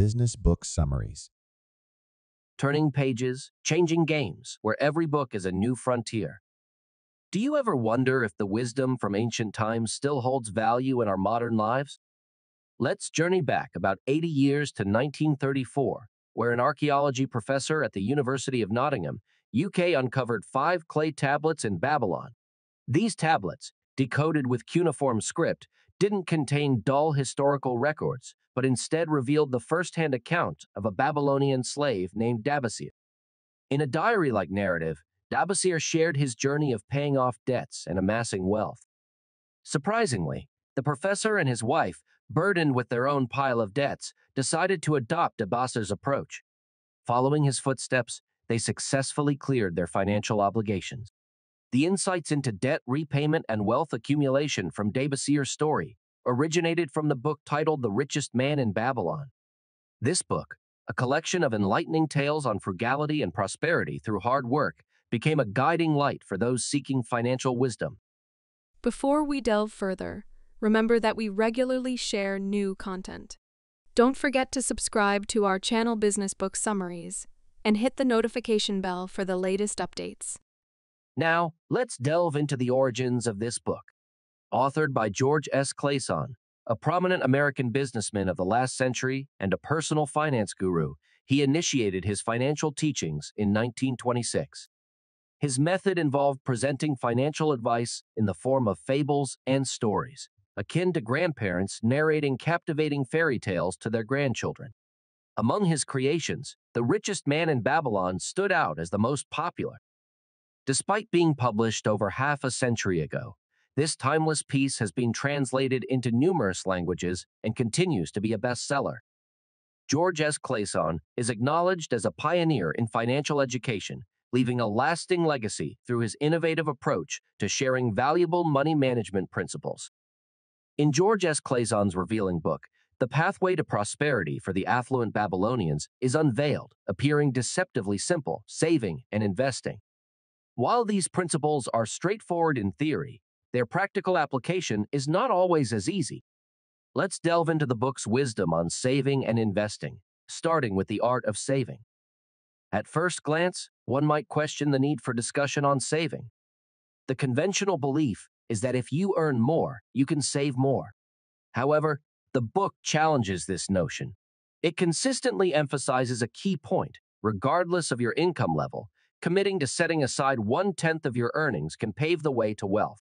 Business Book Summaries. turning pages, changing games, where every book is a new frontier. Do you ever wonder if the wisdom from ancient times still holds value in our modern lives? Let's journey back about 80 years to 1934, where an archaeology professor at the University of Nottingham, UK, uncovered five clay tablets in Babylon. These tablets, decoded with cuneiform script, didn't contain dull historical records, but instead revealed the first-hand account of a Babylonian slave named Dabasir. In a diary-like narrative, Dabasir shared his journey of paying off debts and amassing wealth. Surprisingly, the professor and his wife, burdened with their own pile of debts, decided to adopt Dabasir's approach. Following his footsteps, they successfully cleared their financial obligations. The insights into debt repayment and wealth accumulation from Dabasir's story originated from the book titled The Richest Man in Babylon. This book, a collection of enlightening tales on frugality and prosperity through hard work, became a guiding light for those seeking financial wisdom. Before we delve further, remember that we regularly share new content. Don't forget to subscribe to our channel Business Book Summaries and hit the notification bell for the latest updates. Now, let's delve into the origins of this book. Authored by George S. Clason, a prominent American businessman of the last century and a personal finance guru, he initiated his financial teachings in 1926. His method involved presenting financial advice in the form of fables and stories, akin to grandparents narrating captivating fairy tales to their grandchildren. Among his creations, The Richest Man in Babylon stood out as the most popular. Despite being published over half a century ago, this timeless piece has been translated into numerous languages and continues to be a bestseller. George S. Clason is acknowledged as a pioneer in financial education, leaving a lasting legacy through his innovative approach to sharing valuable money management principles. In George S. Clason's revealing book, the pathway to prosperity for the affluent Babylonians is unveiled, appearing deceptively simple, saving and investing. While these principles are straightforward in theory, their practical application is not always as easy. Let's delve into the book's wisdom on saving and investing, starting with the art of saving. At first glance, one might question the need for discussion on saving. The conventional belief is that if you earn more, you can save more. However, the book challenges this notion. It consistently emphasizes a key point, regardless of your income level, committing to setting aside one tenth of your earnings can pave the way to wealth.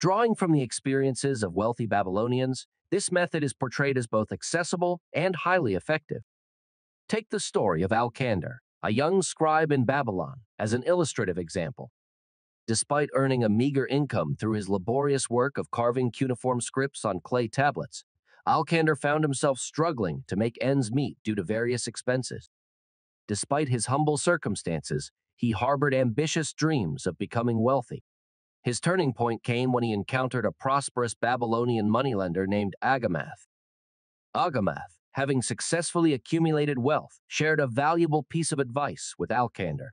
Drawing from the experiences of wealthy Babylonians, this method is portrayed as both accessible and highly effective. Take the story of Alcander, a young scribe in Babylon, as an illustrative example. Despite earning a meager income through his laborious work of carving cuneiform scripts on clay tablets, Alcander found himself struggling to make ends meet due to various expenses. Despite his humble circumstances, he harbored ambitious dreams of becoming wealthy. His turning point came when he encountered a prosperous Babylonian moneylender named Agamath. Agamath, having successfully accumulated wealth, shared a valuable piece of advice with Alcander.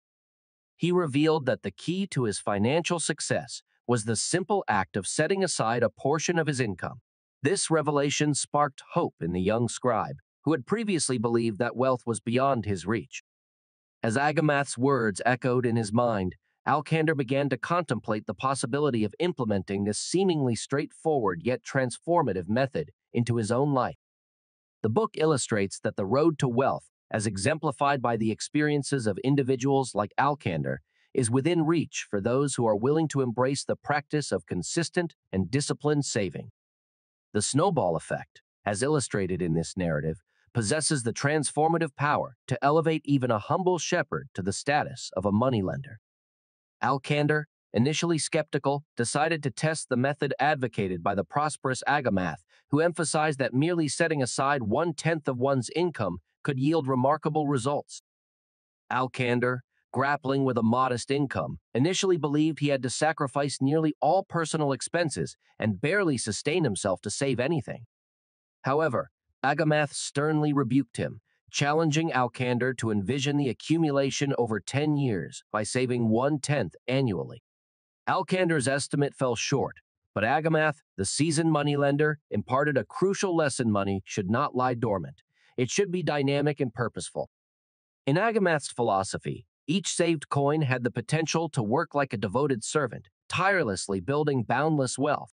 He revealed that the key to his financial success was the simple act of setting aside a portion of his income. This revelation sparked hope in the young scribe, who had previously believed that wealth was beyond his reach. As Agamath's words echoed in his mind, Alcander began to contemplate the possibility of implementing this seemingly straightforward yet transformative method into his own life. The book illustrates that the road to wealth, as exemplified by the experiences of individuals like Alcander, is within reach for those who are willing to embrace the practice of consistent and disciplined saving. The snowball effect, as illustrated in this narrative, possesses the transformative power to elevate even a humble shepherd to the status of a moneylender. Alcander, initially skeptical, decided to test the method advocated by the prosperous Agamath, who emphasized that merely setting aside one tenth of one's income could yield remarkable results. Alcander, grappling with a modest income, initially believed he had to sacrifice nearly all personal expenses and barely sustain himself to save anything. However, Agamath sternly rebuked him, challenging Alcander to envision the accumulation over 10 years by saving one tenth annually. Alcander's estimate fell short, but Agamath, the seasoned moneylender, imparted a crucial lesson money should not lie dormant. it should be dynamic and purposeful. In Agamath's philosophy, each saved coin had the potential to work like a devoted servant, tirelessly building boundless wealth.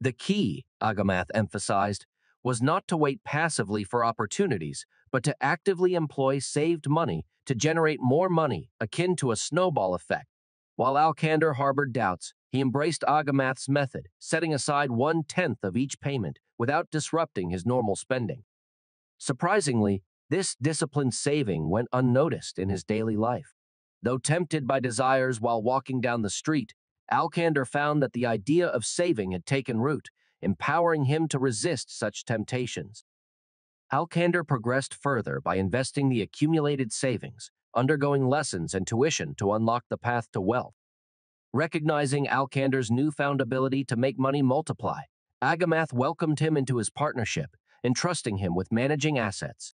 The key, Agamath emphasized, was not to wait passively for opportunities, but to actively employ saved money to generate more money, akin to a snowball effect. While Alcander harbored doubts, he embraced Agamath's method, setting aside one tenth of each payment without disrupting his normal spending. Surprisingly, this disciplined saving went unnoticed in his daily life. Though tempted by desires while walking down the street, Alcander found that the idea of saving had taken root, empowering him to resist such temptations. Alcander progressed further by investing the accumulated savings, undergoing lessons and tuition to unlock the path to wealth. Recognizing Alcander's newfound ability to make money multiply, Agamath welcomed him into his partnership, entrusting him with managing assets.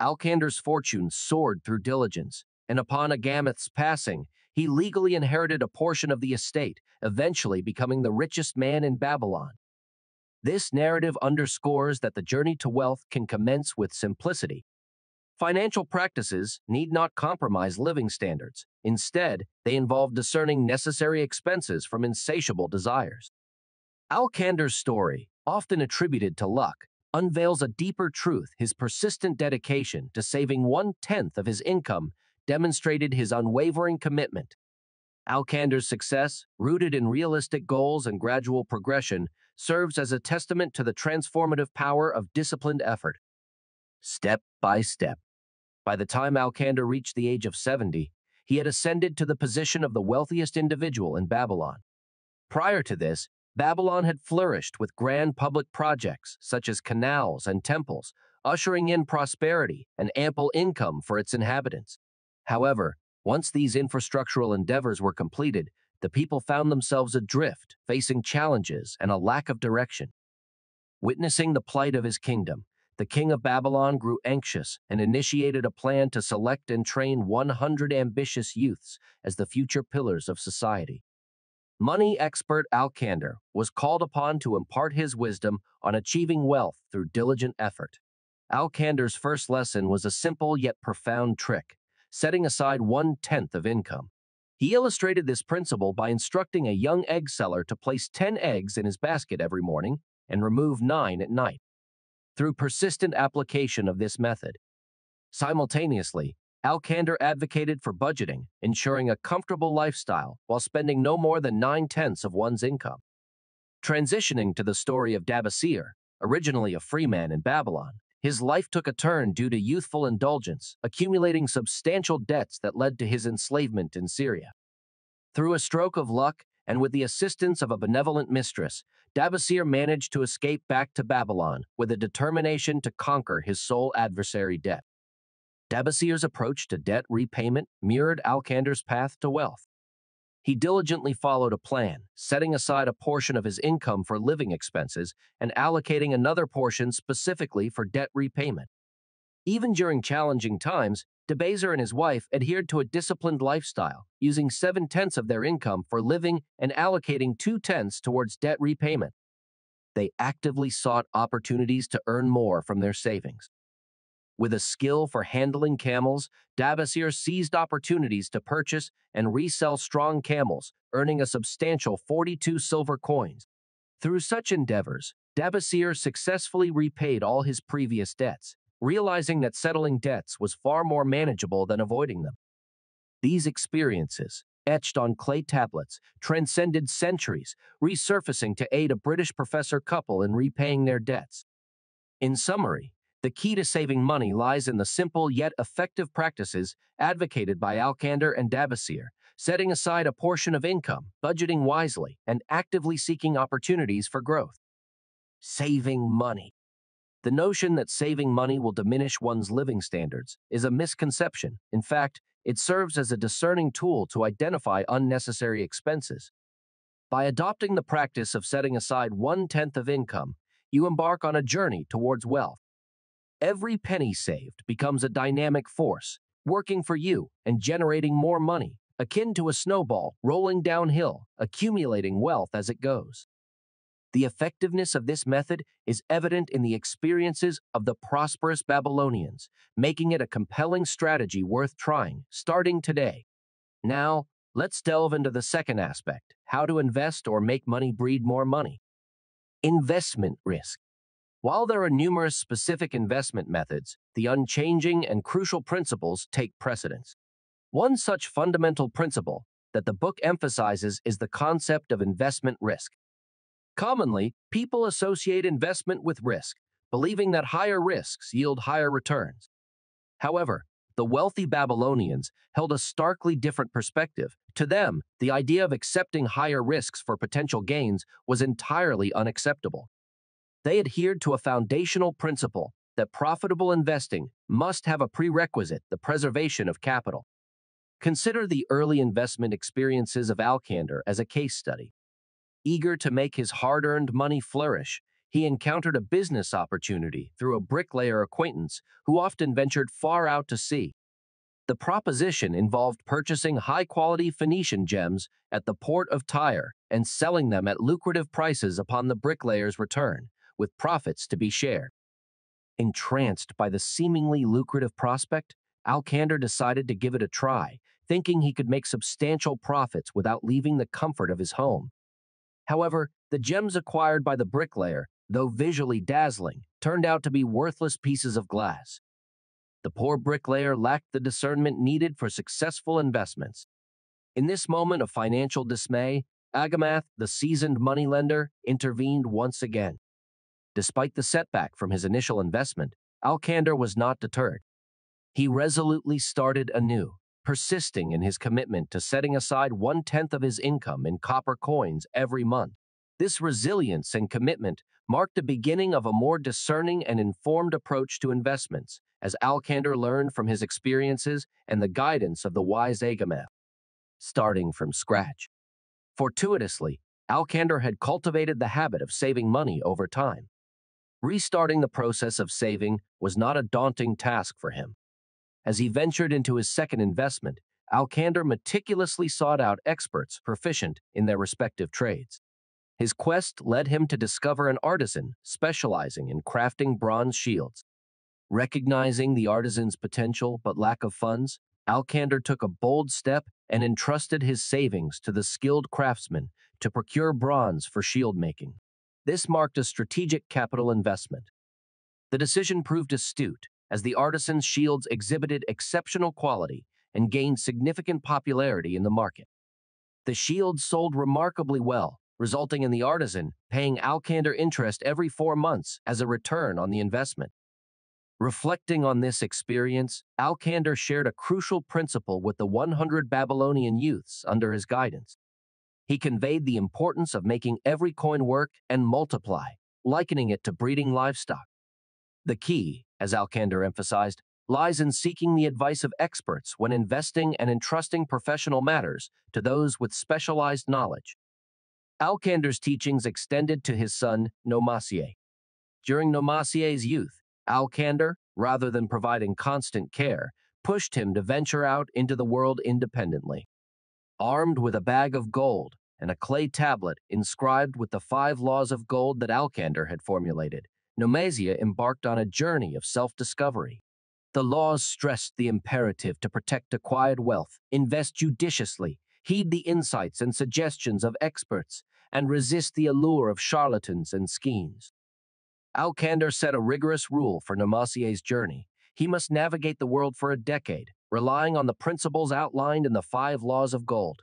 Alcander's fortune soared through diligence, and upon Agamath's passing, he legally inherited a portion of the estate, eventually becoming the richest man in Babylon. This narrative underscores that the journey to wealth can commence with simplicity. Financial practices need not compromise living standards. Instead, they involve discerning necessary expenses from insatiable desires. Alcander's story, often attributed to luck, unveils a deeper truth his persistent dedication to saving one tenth of his income demonstrated his unwavering commitment. Alcander's success, rooted in realistic goals and gradual progression, serves as a testament to the transformative power of disciplined effort. Step by step. By the time Alcander reached the age of 70, he had ascended to the position of the wealthiest individual in Babylon. Prior to this, Babylon had flourished with grand public projects such as canals and temples, ushering in prosperity and ample income for its inhabitants. However, once these infrastructural endeavors were completed, the people found themselves adrift, facing challenges and a lack of direction. Witnessing the plight of his kingdom, the king of Babylon grew anxious and initiated a plan to select and train 100 ambitious youths as the future pillars of society. Money expert Alcander was called upon to impart his wisdom on achieving wealth through diligent effort. Alcander's first lesson was a simple yet profound trick setting aside one tenth of income. He illustrated this principle by instructing a young egg seller to place 10 eggs in his basket every morning and remove 9 at night. Through persistent application of this method, simultaneously, Alcander advocated for budgeting, ensuring a comfortable lifestyle while spending no more than nine tenths of one's income. Transitioning to the story of Dabasir, originally a freeman in Babylon, his life took a turn due to youthful indulgence, accumulating substantial debts that led to his enslavement in Syria. Through a stroke of luck and with the assistance of a benevolent mistress, Dabasir managed to escape back to Babylon with a determination to conquer his sole adversary debt. Dabasir's approach to debt repayment mirrored Alcander's path to wealth. He diligently followed a plan, setting aside a portion of his income for living expenses and allocating another portion specifically for debt repayment. Even during challenging times, Dabasir and his wife adhered to a disciplined lifestyle, using seven tenths of their income for living and allocating two tenths towards debt repayment. They actively sought opportunities to earn more from their savings. With a skill for handling camels, Dabasir seized opportunities to purchase and resell strong camels, earning a substantial 42 silver coins. Through such endeavors, Dabasir successfully repaid all his previous debts, realizing that settling debts was far more manageable than avoiding them. These experiences, etched on clay tablets, transcended centuries, resurfacing to aid a British professor couple in repaying their debts. In summary, the key to saving money lies in the simple yet effective practices advocated by Alcander and Dabasir, setting aside a portion of income, budgeting wisely, and actively seeking opportunities for growth. Saving money. The notion that saving money will diminish one's living standards is a misconception. In fact, it serves as a discerning tool to identify unnecessary expenses. By adopting the practice of setting aside one tenth of income, you embark on a journey towards wealth. Every penny saved becomes a dynamic force, working for you and generating more money, akin to a snowball rolling downhill, accumulating wealth as it goes. The effectiveness of this method is evident in the experiences of the prosperous Babylonians, making it a compelling strategy worth trying, starting today. Now, let's delve into the second aspect how to invest or make money breed more money. Investment risk. While there are numerous specific investment methods, the unchanging and crucial principles take precedence. One such fundamental principle that the book emphasizes is the concept of investment risk. Commonly, people associate investment with risk, believing that higher risks yield higher returns. However, the wealthy Babylonians held a starkly different perspective. To them, the idea of accepting higher risks for potential gains was entirely unacceptable. They adhered to a foundational principle that profitable investing must have a prerequisite the preservation of capital. Consider the early investment experiences of Alcander as a case study. Eager to make his hard earned money flourish, he encountered a business opportunity through a bricklayer acquaintance who often ventured far out to sea. The proposition involved purchasing high quality Phoenician gems at the port of Tyre and selling them at lucrative prices upon the bricklayer's return, with profits to be shared. Entranced by the seemingly lucrative prospect, Alcander decided to give it a try, thinking he could make substantial profits without leaving the comfort of his home. However, the gems acquired by the bricklayer, though visually dazzling, turned out to be worthless pieces of glass. The poor bricklayer lacked the discernment needed for successful investments. In this moment of financial dismay, Agamath, the seasoned moneylender, intervened once again. Despite the setback from his initial investment, Alcander was not deterred. He resolutely started anew, persisting in his commitment to setting aside one tenth of his income in copper coins every month. This resilience and commitment marked the beginning of a more discerning and informed approach to investments, as Alcander learned from his experiences and the guidance of the wise Agamemnon. Starting from scratch. Fortuitously, Alcander had cultivated the habit of saving money over time. Restarting the process of saving was not a daunting task for him. As he ventured into his second investment, Alcander meticulously sought out experts proficient in their respective trades. His quest led him to discover an artisan specializing in crafting bronze shields. Recognizing the artisan's potential but lack of funds, Alcander took a bold step and entrusted his savings to the skilled craftsman to procure bronze for shield making. This marked a strategic capital investment. The decision proved astute, as the artisan's shields exhibited exceptional quality and gained significant popularity in the market. The shields sold remarkably well, resulting in the artisan paying Alcander interest every four months as a return on the investment. Reflecting on this experience, Alcander shared a crucial principle with the 100 Babylonian youths under his guidance. He conveyed the importance of making every coin work and multiply, likening it to breeding livestock. The key as Alcander emphasized, lies in seeking the advice of experts when investing and entrusting professional matters to those with specialized knowledge. Alcander's teachings extended to his son, Nomasir. During Nomasir's youth, Alcander, rather than providing constant care, pushed him to venture out into the world independently. Armed with a bag of gold and a clay tablet inscribed with the five laws of gold that Alcander had formulated, Nomasir embarked on a journey of self discovery. The laws stressed the imperative to protect acquired wealth, invest judiciously, heed the insights and suggestions of experts, and resist the allure of charlatans and schemes. Alcander set a rigorous rule for Nomasir's journey. He must navigate the world for a decade, relying on the principles outlined in the five laws of gold.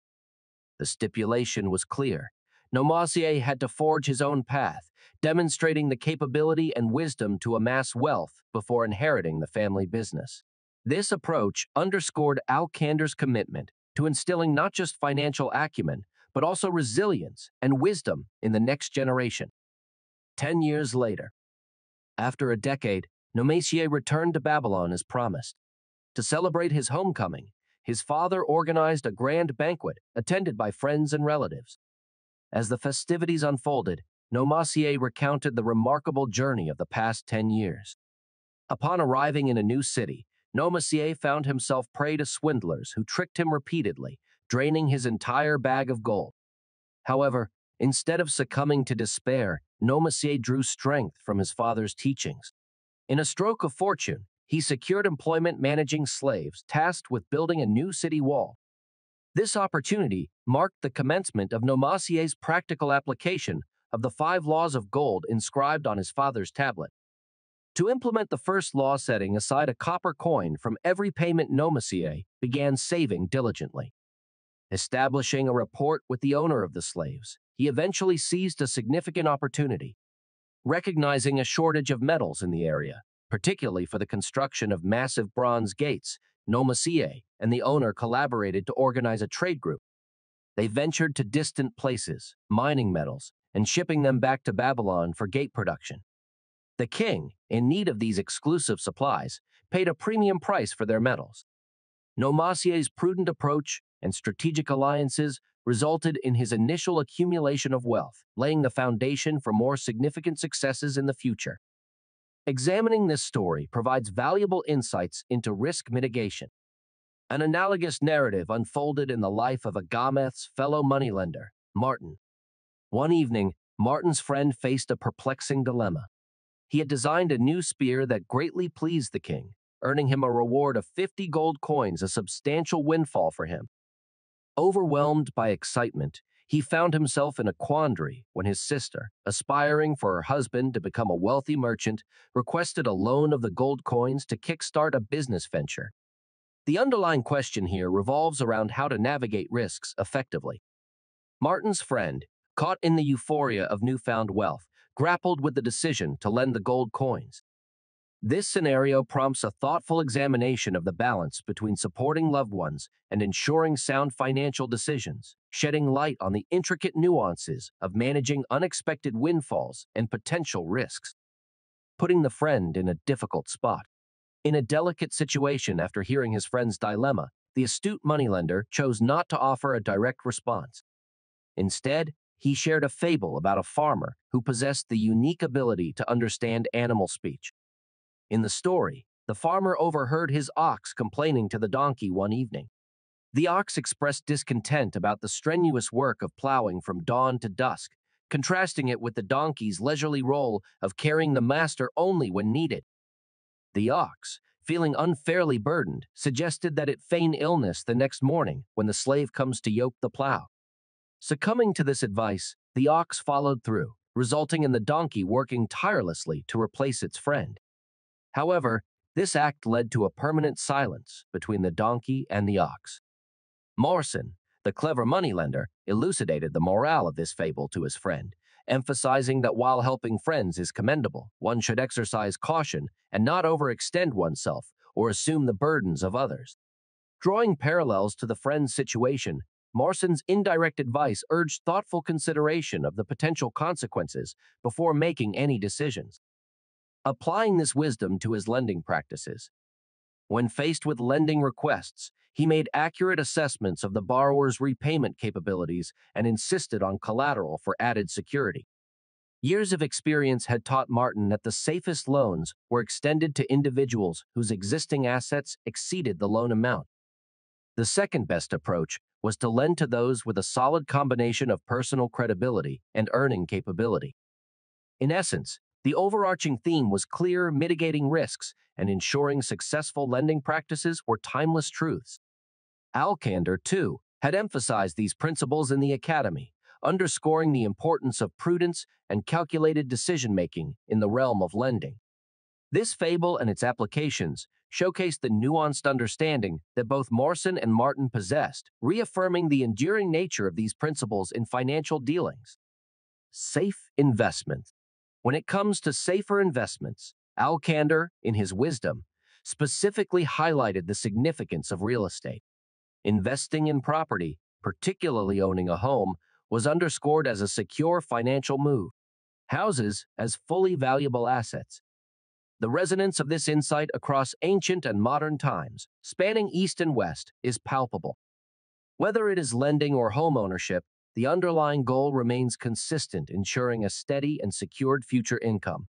The stipulation was clear. Nomasir had to forge his own path, demonstrating the capability and wisdom to amass wealth before inheriting the family business. This approach underscored Alcander's commitment to instilling not just financial acumen, but also resilience and wisdom in the next generation. Ten years later, after a decade, Nomasir returned to Babylon as promised. To celebrate his homecoming, his father organized a grand banquet attended by friends and relatives. As the festivities unfolded, Nomasir recounted the remarkable journey of the past 10 years. Upon arriving in a new city, Nomasir found himself prey to swindlers who tricked him repeatedly, draining his entire bag of gold. However, Instead of succumbing to despair, Nomasir drew strength from his father's teachings. In a stroke of fortune, he secured employment managing slaves tasked with building a new city wall. This opportunity marked the commencement of Nomasir's practical application of the five laws of gold inscribed on his father's tablet. To implement the first law setting aside a copper coin from every payment Nomasir began saving diligently. Establishing a rapport with the owner of the slaves, he eventually seized a significant opportunity. Recognizing a shortage of metals in the area, particularly for the construction of massive bronze gates, Nomasir and the owner collaborated to organize a trade group. They ventured to distant places, mining metals, and shipping them back to Babylon for gate production. The king, in need of these exclusive supplies, paid a premium price for their metals. Nomasir's prudent approach and strategic alliances resulted in his initial accumulation of wealth, laying the foundation for more significant successes in the future. Examining this story provides valuable insights into risk mitigation. An analogous narrative unfolded in the life of Agamath's fellow moneylender, Martin. One evening, Martin's friend faced a perplexing dilemma. He had designed a new spear that greatly pleased the king, earning him a reward of 50 gold coins, a substantial windfall for him. Overwhelmed by excitement, he found himself in a quandary when his sister, aspiring for her husband to become a wealthy merchant, requested a loan of the gold coins to kickstart a business venture. The underlying question here revolves around how to navigate risks effectively. Martin's friend, caught in the euphoria of newfound wealth, grappled with the decision to lend the gold coins. This scenario prompts a thoughtful examination of the balance between supporting loved ones and ensuring sound financial decisions, shedding light on the intricate nuances of managing unexpected windfalls and potential risks. Putting the friend in a difficult spot. In a delicate situation after hearing his friend's dilemma, the astute moneylender chose not to offer a direct response. Instead, he shared a fable about a farmer who possessed the unique ability to understand animal speech. In the story, the farmer overheard his ox complaining to the donkey one evening. The ox expressed discontent about the strenuous work of plowing from dawn to dusk, contrasting it with the donkey's leisurely role of carrying the master only when needed. The ox, feeling unfairly burdened, suggested that it feign illness the next morning when the slave comes to yoke the plow. Succumbing to this advice, the ox followed through, resulting in the donkey working tirelessly to replace its friend. However, this act led to a permanent silence between the donkey and the ox. Morrison, the clever moneylender, elucidated the morale of this fable to his friend, emphasizing that while helping friends is commendable, one should exercise caution and not overextend oneself or assume the burdens of others. Drawing parallels to the friend's situation, Morrison's indirect advice urged thoughtful consideration of the potential consequences before making any decisions applying this wisdom to his lending practices. When faced with lending requests, he made accurate assessments of the borrower's repayment capabilities and insisted on collateral for added security. Years of experience had taught Martin that the safest loans were extended to individuals whose existing assets exceeded the loan amount. The second best approach was to lend to those with a solid combination of personal credibility and earning capability. In essence, the overarching theme was clear, mitigating risks and ensuring successful lending practices were timeless truths. Alcander, too, had emphasized these principles in the academy, underscoring the importance of prudence and calculated decision making in the realm of lending. This fable and its applications showcased the nuanced understanding that both Morrison and Martin possessed, reaffirming the enduring nature of these principles in financial dealings. Safe investments. When it comes to safer investments, Alcander, in his wisdom, specifically highlighted the significance of real estate. Investing in property, particularly owning a home, was underscored as a secure financial move. Houses as fully valuable assets. The resonance of this insight across ancient and modern times, spanning East and West, is palpable. Whether it is lending or home ownership, the underlying goal remains consistent, ensuring a steady and secured future income.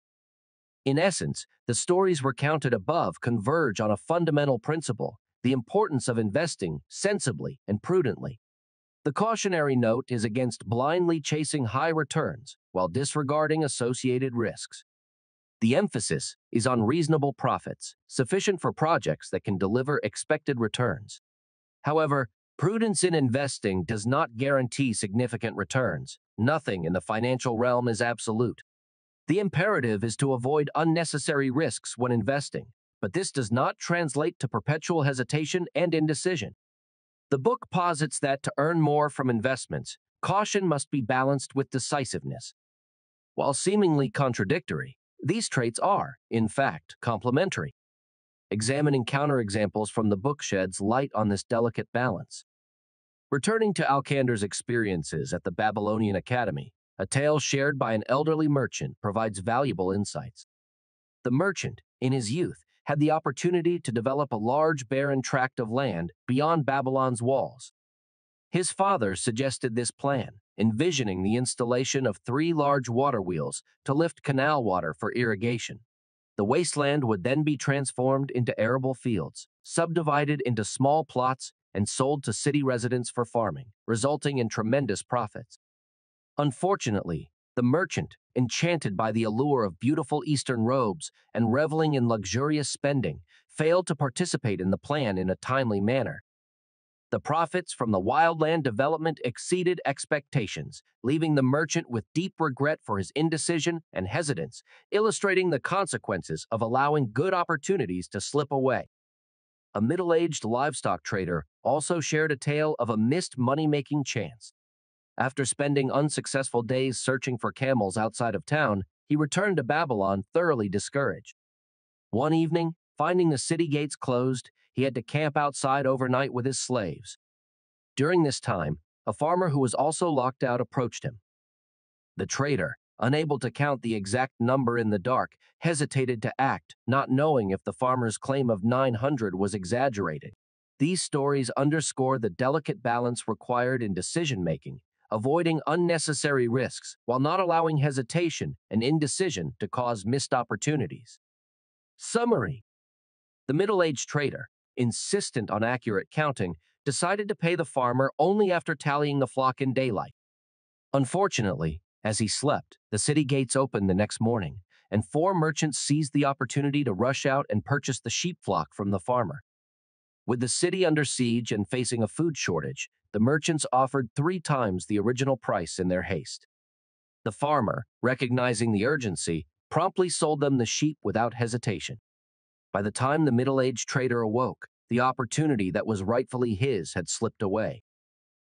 In essence, the stories recounted above converge on a fundamental principle the importance of investing sensibly and prudently. The cautionary note is against blindly chasing high returns while disregarding associated risks. The emphasis is on reasonable profits, sufficient for projects that can deliver expected returns. However, prudence in investing does not guarantee significant returns. Nothing in the financial realm is absolute. The imperative is to avoid unnecessary risks when investing, but this does not translate to perpetual hesitation and indecision. The book posits that to earn more from investments, caution must be balanced with decisiveness. While seemingly contradictory, these traits are, in fact, complementary. Examining counterexamples from the book sheds light on this delicate balance. Returning to Alcander's experiences at the Babylonian Academy, a tale shared by an elderly merchant provides valuable insights. The merchant, in his youth, had the opportunity to develop a large barren tract of land beyond Babylon's walls. His father suggested this plan, envisioning the installation of three large water wheels to lift canal water for irrigation. The wasteland would then be transformed into arable fields, subdivided into small plots, and sold to city residents for farming, resulting in tremendous profits. Unfortunately, the merchant, enchanted by the allure of beautiful Eastern robes and reveling in luxurious spending, failed to participate in the plan in a timely manner. The profits from the wildland development exceeded expectations, leaving the merchant with deep regret for his indecision and hesitance, illustrating the consequences of allowing good opportunities to slip away. A middle aged livestock trader also shared a tale of a missed money making chance. After spending unsuccessful days searching for camels outside of town, he returned to Babylon thoroughly discouraged. One evening, finding the city gates closed, he had to camp outside overnight with his slaves. During this time, a farmer who was also locked out approached him. The trader, unable to count the exact number in the dark, hesitated to act, not knowing if the farmer's claim of 900 was exaggerated. These stories underscore the delicate balance required in decision making avoiding unnecessary risks while not allowing hesitation and indecision to cause missed opportunities. Summary The middle aged trader, insistent on accurate counting, decided to pay the farmer only after tallying the flock in daylight. Unfortunately, as he slept, the city gates opened the next morning, and four merchants seized the opportunity to rush out and purchase the sheep flock from the farmer. With the city under siege and facing a food shortage, the merchants offered three times the original price in their haste. The farmer, recognizing the urgency, promptly sold them the sheep without hesitation. By the time the middle aged trader awoke, the opportunity that was rightfully his had slipped away.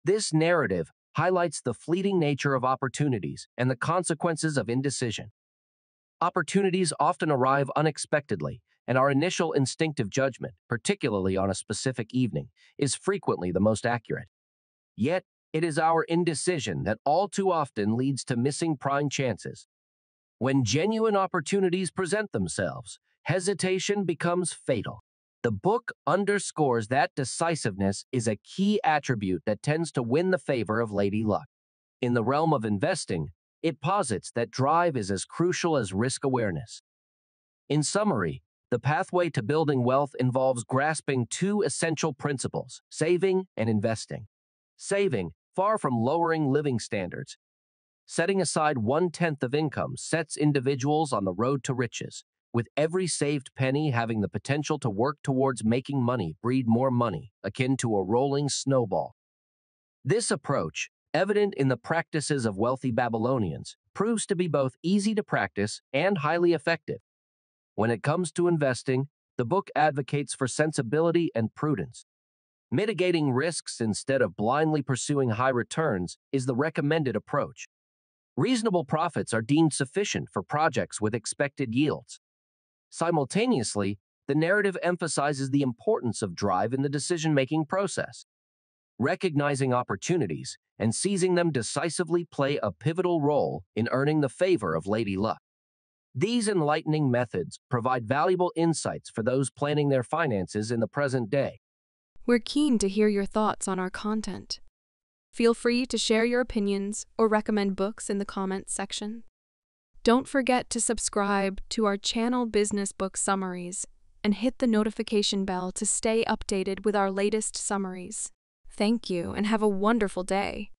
This narrative highlights the fleeting nature of opportunities and the consequences of indecision. Opportunities often arrive unexpectedly, and our initial instinctive judgment, particularly on a specific evening, is frequently the most accurate. Yet, it is our indecision that all too often leads to missing prime chances. When genuine opportunities present themselves, hesitation becomes fatal. The book underscores that decisiveness is a key attribute that tends to win the favor of Lady Luck. In the realm of investing, it posits that drive is as crucial as risk awareness. In summary, the pathway to building wealth involves grasping two essential principles saving and investing. Saving, far from lowering living standards, setting aside one tenth of income sets individuals on the road to riches, with every saved penny having the potential to work towards making money breed more money, akin to a rolling snowball. This approach, evident in the practices of wealthy Babylonians, proves to be both easy to practice and highly effective. When it comes to investing, the book advocates for sensibility and prudence, Mitigating risks instead of blindly pursuing high returns is the recommended approach. Reasonable profits are deemed sufficient for projects with expected yields. Simultaneously, the narrative emphasizes the importance of drive in the decision making process. Recognizing opportunities and seizing them decisively play a pivotal role in earning the favor of Lady Luck. These enlightening methods provide valuable insights for those planning their finances in the present day. We're keen to hear your thoughts on our content. Feel free to share your opinions or recommend books in the comments section. Don't forget to subscribe to our channel Business Book Summaries and hit the notification bell to stay updated with our latest summaries. Thank you and have a wonderful day.